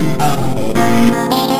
Oh.